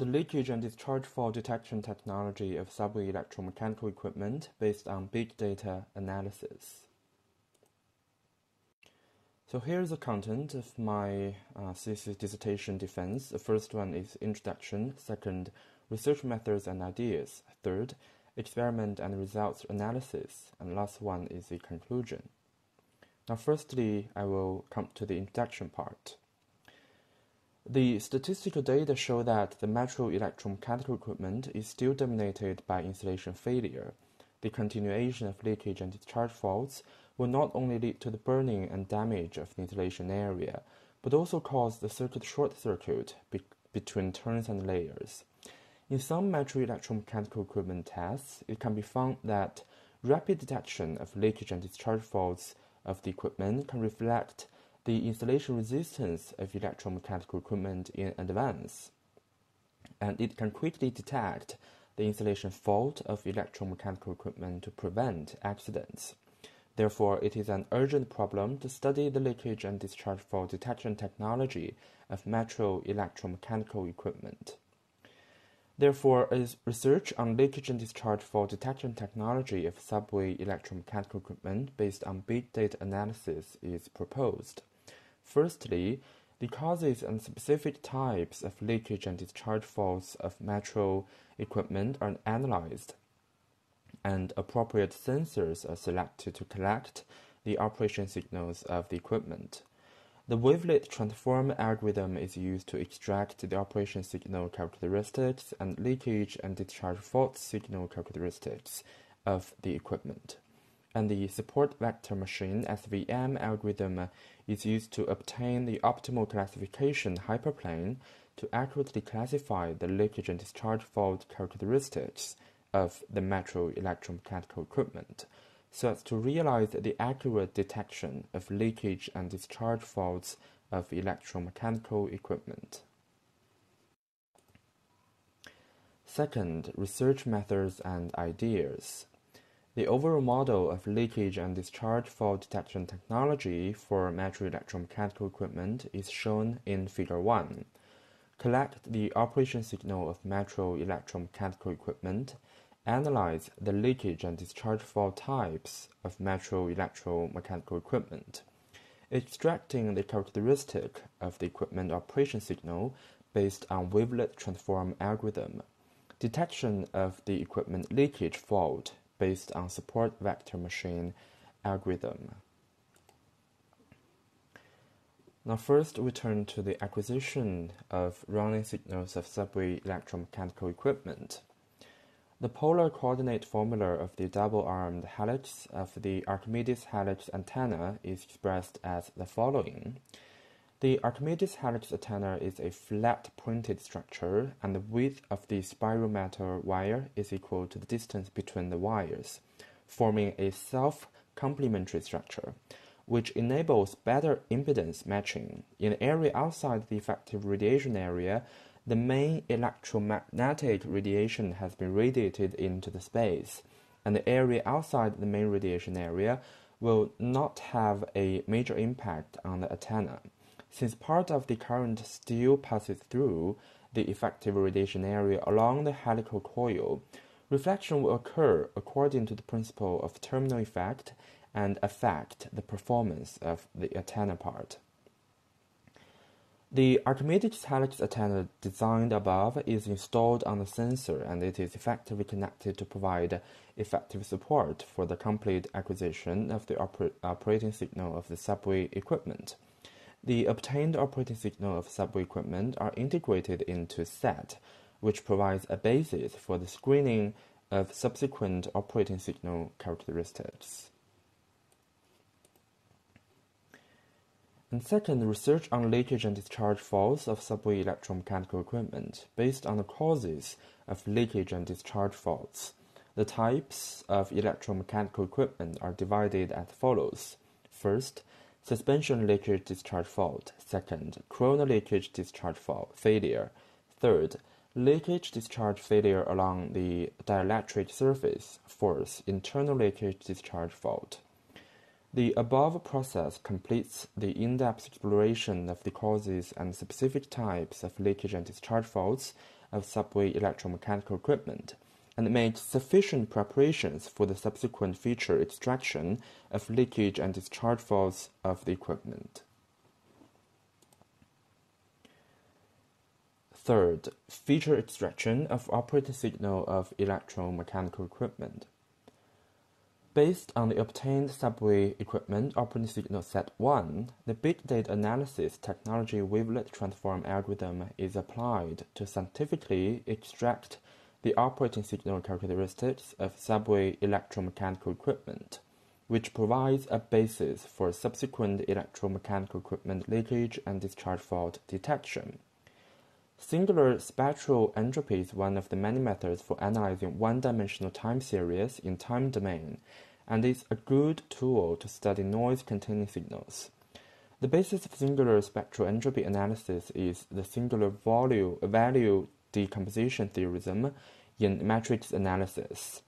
the leakage and discharge fault detection technology of subway electromechanical equipment based on big data analysis. So here's the content of my uh, thesis dissertation defense. The first one is introduction. Second, research methods and ideas. Third, experiment and results analysis. And last one is the conclusion. Now, firstly, I will come to the introduction part. The statistical data show that the metro electromechanical equipment is still dominated by installation failure. The continuation of leakage and discharge faults will not only lead to the burning and damage of the installation area, but also cause the circuit short circuit be between turns and layers. In some metro electromechanical equipment tests, it can be found that rapid detection of leakage and discharge faults of the equipment can reflect the installation resistance of electromechanical equipment in advance, and it can quickly detect the installation fault of electromechanical equipment to prevent accidents. Therefore, it is an urgent problem to study the leakage and discharge fault detection technology of metro electromechanical equipment. Therefore, research on leakage and discharge fault detection technology of subway electromechanical equipment based on big data analysis is proposed. Firstly, the causes and specific types of leakage and discharge faults of metro equipment are analyzed, and appropriate sensors are selected to collect the operation signals of the equipment. The wavelet transform algorithm is used to extract the operation signal characteristics and leakage and discharge fault signal characteristics of the equipment and the support vector machine SVM algorithm is used to obtain the optimal classification hyperplane to accurately classify the leakage and discharge fault characteristics of the metro electromechanical equipment so as to realize the accurate detection of leakage and discharge faults of electromechanical equipment. Second, research methods and ideas. The overall model of leakage and discharge fault detection technology for metro electromechanical equipment is shown in Figure 1. Collect the operation signal of metro electromechanical equipment, analyze the leakage and discharge fault types of metro electromechanical equipment, extracting the characteristic of the equipment operation signal based on wavelet transform algorithm, detection of the equipment leakage fault based on support vector machine algorithm. Now first we turn to the acquisition of running signals of subway electromechanical equipment. The polar coordinate formula of the double-armed helix of the Archimedes helix antenna is expressed as the following. The Archimedes helix antenna is a flat pointed structure, and the width of the spiral metal wire is equal to the distance between the wires, forming a self complementary structure, which enables better impedance matching. In the area outside the effective radiation area, the main electromagnetic radiation has been radiated into the space, and the area outside the main radiation area will not have a major impact on the antenna. Since part of the current still passes through the effective radiation area along the helical coil, reflection will occur according to the principle of terminal effect and affect the performance of the antenna part. The Archimedes helix antenna designed above is installed on the sensor and it is effectively connected to provide effective support for the complete acquisition of the oper operating signal of the subway equipment. The obtained operating signal of subway equipment are integrated into SET, which provides a basis for the screening of subsequent operating signal characteristics. And second, research on leakage and discharge faults of subway electromechanical equipment based on the causes of leakage and discharge faults. The types of electromechanical equipment are divided as follows. First, suspension leakage discharge fault. Second, corona leakage discharge fault failure. Third, leakage discharge failure along the dielectric surface. Fourth, internal leakage discharge fault. The above process completes the in-depth exploration of the causes and specific types of leakage and discharge faults of subway electromechanical equipment and made sufficient preparations for the subsequent feature extraction of leakage and discharge faults of the equipment. Third, feature extraction of operating signal of electromechanical equipment. Based on the obtained subway equipment operating signal set 1, the big data analysis technology wavelet transform algorithm is applied to scientifically extract the operating signal characteristics of subway electromechanical equipment, which provides a basis for subsequent electromechanical equipment leakage and discharge fault detection. Singular spectral entropy is one of the many methods for analyzing one-dimensional time series in time domain, and is a good tool to study noise-containing signals. The basis of singular spectral entropy analysis is the singular value, value decomposition theorem in matrix analysis.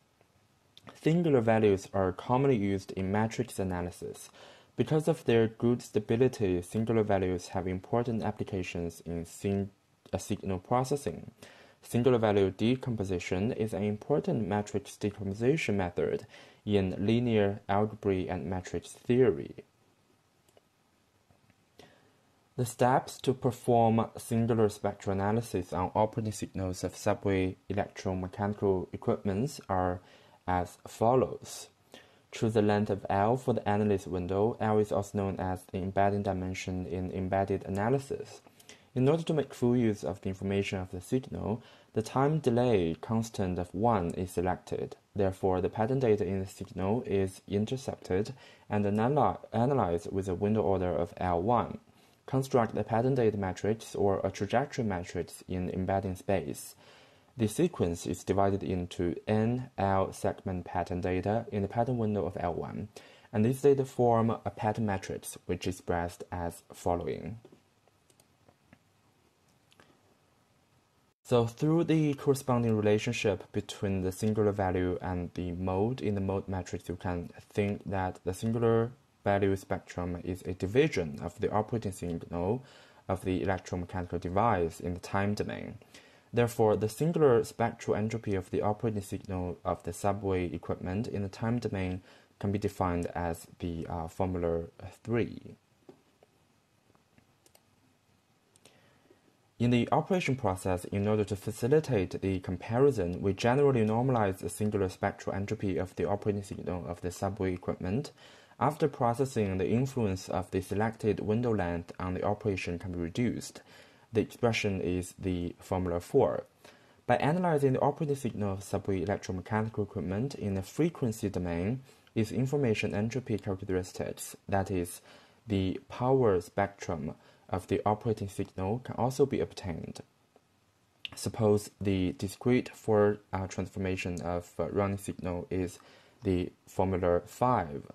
Singular values are commonly used in matrix analysis. Because of their good stability, singular values have important applications in sing uh, signal processing. Singular value decomposition is an important matrix decomposition method in linear algebra and matrix theory. The steps to perform singular spectral analysis on operating signals of subway electromechanical equipments are as follows. Choose the length of L for the analysis window. L is also known as the embedding dimension in embedded analysis. In order to make full use of the information of the signal, the time delay constant of 1 is selected. Therefore, the pattern data in the signal is intercepted and analyzed with a window order of L1. Construct a pattern data matrix or a trajectory matrix in embedding space. The sequence is divided into n L segment pattern data in the pattern window of L1, and these data form a pattern matrix which is expressed as following. So through the corresponding relationship between the singular value and the mode in the mode matrix, you can think that the singular value spectrum is a division of the operating signal of the electromechanical device in the time domain. Therefore, the singular spectral entropy of the operating signal of the subway equipment in the time domain can be defined as the uh, formula 3. In the operation process, in order to facilitate the comparison, we generally normalize the singular spectral entropy of the operating signal of the subway equipment after processing, the influence of the selected window length on the operation can be reduced. The expression is the formula 4. By analyzing the operating signal of subway electromechanical equipment in the frequency domain, its information entropy characteristics, that is, the power spectrum of the operating signal, can also be obtained. Suppose the discrete Fourier uh, transformation of uh, running signal is the formula 5.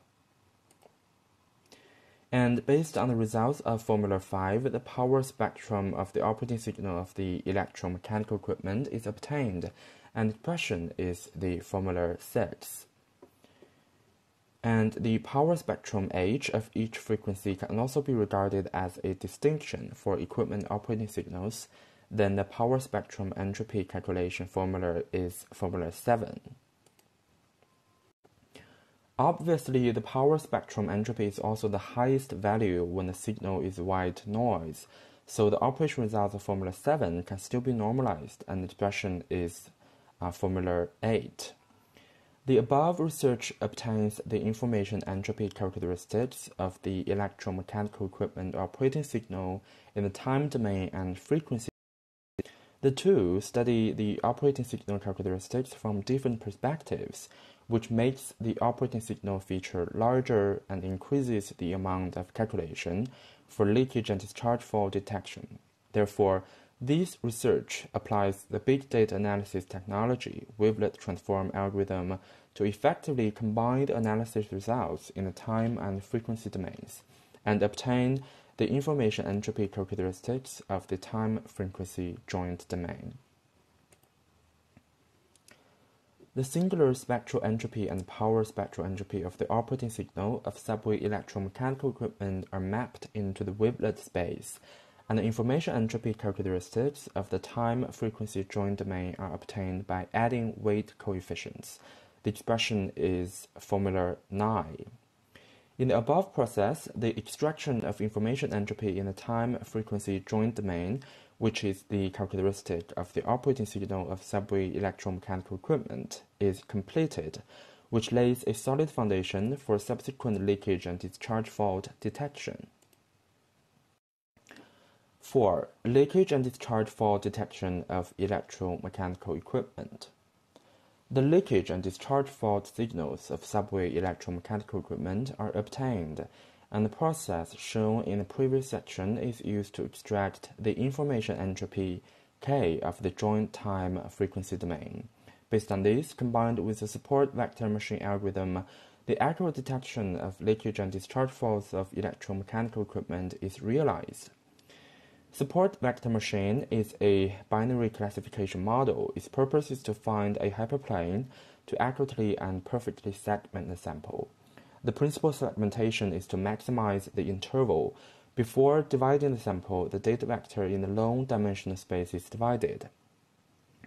And based on the results of Formula 5, the power spectrum of the operating signal of the electromechanical equipment is obtained, and expression is the Formula 6. And the power spectrum H of each frequency can also be regarded as a distinction for equipment operating signals. Then the power spectrum entropy calculation formula is Formula 7. Obviously, the power spectrum entropy is also the highest value when the signal is white noise, so the operation results of Formula 7 can still be normalized and the expression is uh, Formula 8. The above research obtains the information entropy characteristics of the electromechanical equipment operating signal in the time domain and frequency. The two study the operating signal characteristics from different perspectives which makes the operating signal feature larger and increases the amount of calculation for leakage and discharge fault detection. Therefore, this research applies the big data analysis technology wavelet transform algorithm to effectively combine the analysis results in the time and frequency domains and obtain the information entropy characteristics of the time frequency joint domain. The singular spectral entropy and power spectral entropy of the operating signal of subway electromechanical equipment are mapped into the wavelet space and the information entropy characteristics of the time frequency joint domain are obtained by adding weight coefficients. The expression is formula 9. In the above process, the extraction of information entropy in the time frequency joint domain, which is the characteristic of the operating signal of subway electromechanical equipment, is completed, which lays a solid foundation for subsequent leakage and discharge fault detection. 4. Leakage and discharge fault detection of electromechanical equipment. The leakage and discharge fault signals of subway electromechanical equipment are obtained, and the process shown in the previous section is used to extract the information entropy K of the joint time frequency domain. Based on this, combined with the support vector machine algorithm, the accurate detection of leakage and discharge faults of electromechanical equipment is realized. Support vector machine is a binary classification model. Its purpose is to find a hyperplane to accurately and perfectly segment the sample. The principal segmentation is to maximize the interval. Before dividing the sample, the data vector in the long dimensional space is divided.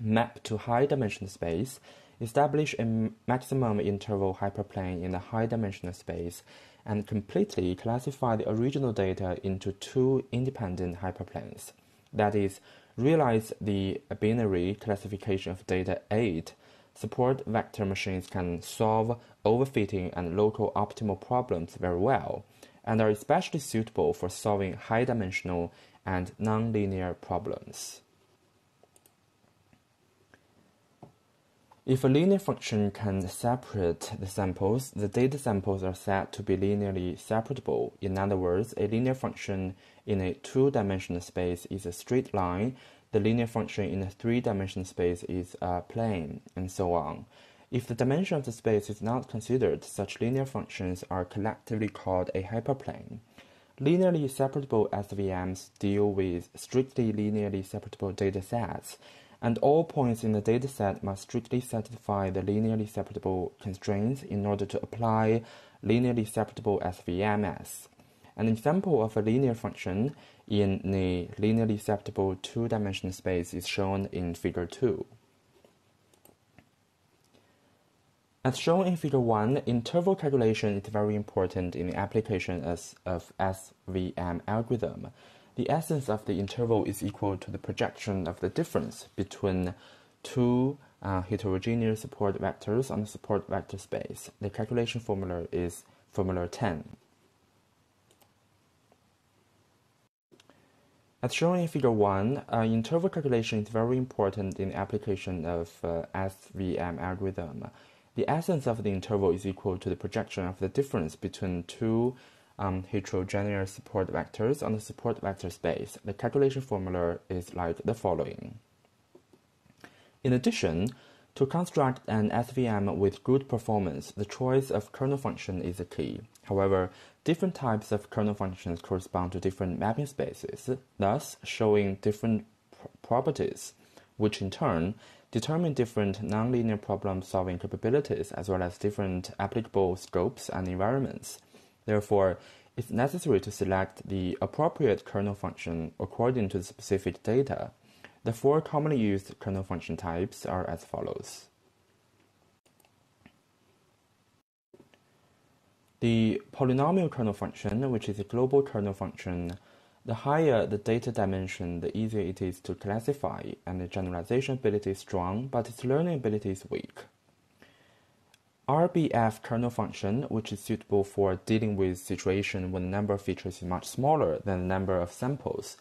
Map to high dimensional space, establish a maximum interval hyperplane in the high dimensional space and completely classify the original data into two independent hyperplanes. That is, realize the binary classification of data 8. Support vector machines can solve overfitting and local optimal problems very well, and are especially suitable for solving high dimensional and nonlinear problems. If a linear function can separate the samples, the data samples are said to be linearly separable. In other words, a linear function in a two-dimensional space is a straight line, the linear function in a three-dimensional space is a plane, and so on. If the dimension of the space is not considered, such linear functions are collectively called a hyperplane. Linearly separable SVMs deal with strictly linearly separable data sets and all points in the dataset must strictly satisfy the linearly separable constraints in order to apply linearly separable SVMs. An example of a linear function in a linearly separable two-dimensional space is shown in Figure 2. As shown in Figure 1, interval calculation is very important in the application of SVM algorithm the essence of the interval is equal to the projection of the difference between two uh, heterogeneous support vectors on the support vector space. The calculation formula is formula 10. As shown in figure 1, uh, interval calculation is very important in the application of uh, SVM algorithm. The essence of the interval is equal to the projection of the difference between two um, heterogeneous support vectors on the support vector space. The calculation formula is like the following. In addition, to construct an SVM with good performance, the choice of kernel function is the key. However, different types of kernel functions correspond to different mapping spaces, thus showing different pr properties, which in turn determine different nonlinear problem-solving capabilities as well as different applicable scopes and environments. Therefore, it's necessary to select the appropriate kernel function according to the specific data. The four commonly used kernel function types are as follows. The polynomial kernel function, which is a global kernel function, the higher the data dimension, the easier it is to classify, and the generalization ability is strong, but its learning ability is weak. RBF kernel function, which is suitable for dealing with situation when the number of features is much smaller than the number of samples.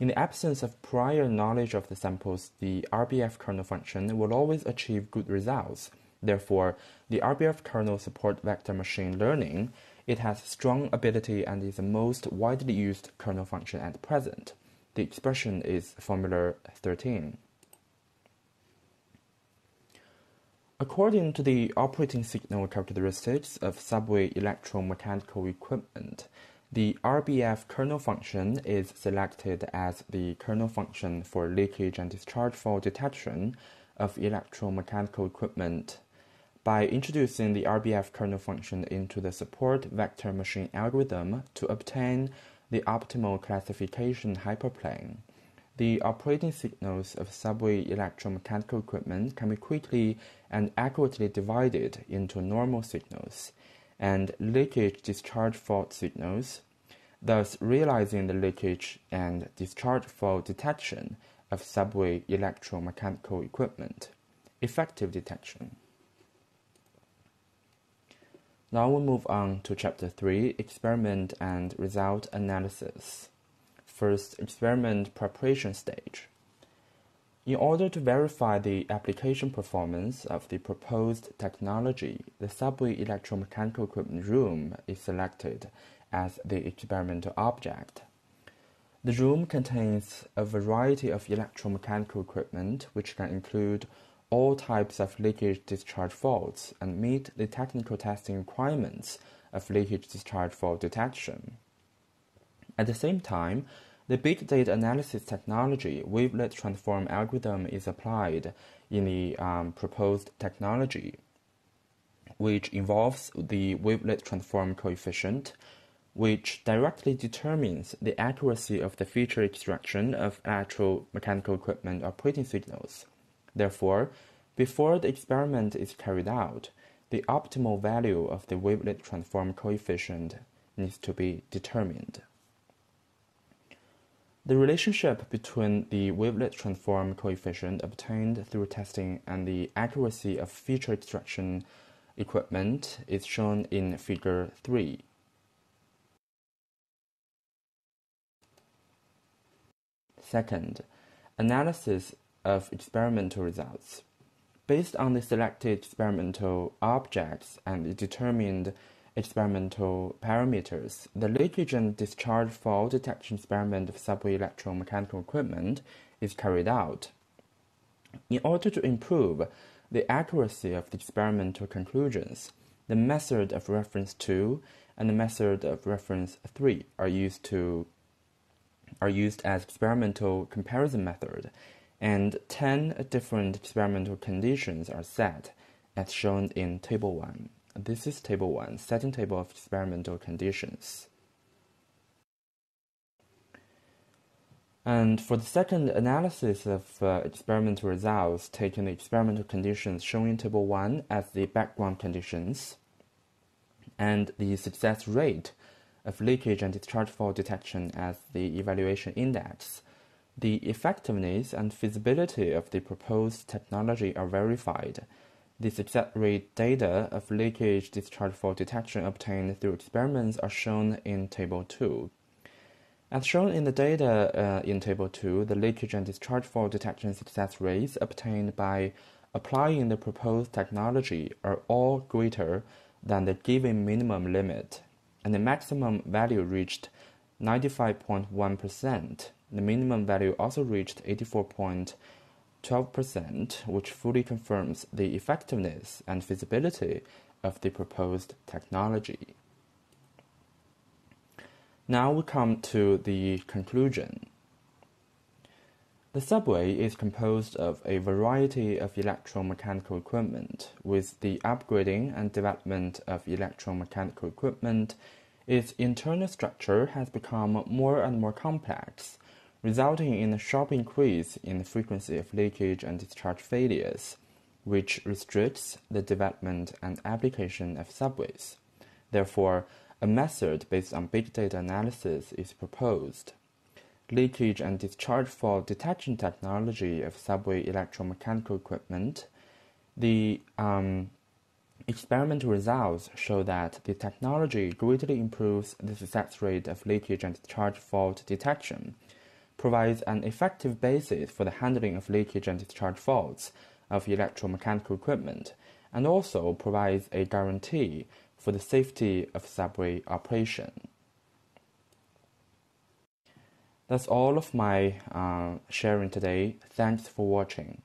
In the absence of prior knowledge of the samples, the RBF kernel function will always achieve good results. Therefore, the RBF kernel support vector machine learning. It has strong ability and is the most widely used kernel function at present. The expression is formula 13. According to the operating signal characteristics of subway electromechanical equipment, the RBF kernel function is selected as the kernel function for leakage and discharge fault detection of electromechanical equipment. By introducing the RBF kernel function into the support vector machine algorithm to obtain the optimal classification hyperplane. The operating signals of subway electromechanical equipment can be quickly and accurately divided into normal signals and leakage discharge fault signals, thus realizing the leakage and discharge fault detection of subway electromechanical equipment. Effective detection. Now we move on to Chapter 3 Experiment and Result Analysis. First, experiment preparation stage. In order to verify the application performance of the proposed technology, the subway electromechanical equipment room is selected as the experimental object. The room contains a variety of electromechanical equipment which can include all types of leakage discharge faults and meet the technical testing requirements of leakage discharge fault detection. At the same time, the big data analysis technology wavelet transform algorithm is applied in the um, proposed technology, which involves the wavelet transform coefficient, which directly determines the accuracy of the feature extraction of electromechanical equipment operating signals. Therefore, before the experiment is carried out, the optimal value of the wavelet transform coefficient needs to be determined. The relationship between the wavelet transform coefficient obtained through testing and the accuracy of feature extraction equipment is shown in Figure 3. Second, analysis of experimental results. Based on the selected experimental objects and determined experimental parameters, the leakage and discharge fault detection experiment of subway electromechanical equipment is carried out. In order to improve the accuracy of the experimental conclusions, the method of reference 2 and the method of reference 3 are used to are used as experimental comparison method, and 10 different experimental conditions are set, as shown in Table 1. This is Table 1, setting table of experimental conditions. And for the second analysis of uh, experimental results, taking the experimental conditions shown in Table 1 as the background conditions, and the success rate of leakage and discharge fault detection as the evaluation index, the effectiveness and feasibility of the proposed technology are verified. The success rate data of leakage discharge fault detection obtained through experiments are shown in Table 2. As shown in the data uh, in Table 2, the leakage and discharge fault detection success rates obtained by applying the proposed technology are all greater than the given minimum limit and the maximum value reached 95.1%. The minimum value also reached 84.12%, which fully confirms the effectiveness and feasibility of the proposed technology. Now we come to the conclusion. The subway is composed of a variety of electromechanical equipment. With the upgrading and development of electromechanical equipment, its internal structure has become more and more complex, resulting in a sharp increase in the frequency of leakage and discharge failures, which restricts the development and application of subways. Therefore, a method based on big data analysis is proposed. Leakage and discharge fault detection technology of subway electromechanical equipment, the um, experimental results show that the technology greatly improves the success rate of leakage and discharge fault detection, provides an effective basis for the handling of leakage and discharge faults of electromechanical equipment, and also provides a guarantee for the safety of subway operation. That's all of my uh, sharing today. Thanks for watching.